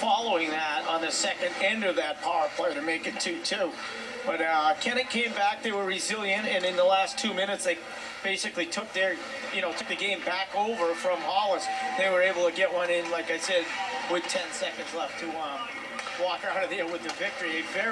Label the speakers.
Speaker 1: following that on the second end of that power play to make it 2-2. But uh, Kennett came back. They were resilient, and in the last two minutes, they basically took their, you know, took the game back over from Hollis. They were able to get one in, like I said, with 10 seconds left to um, walk out of there with the victory. A very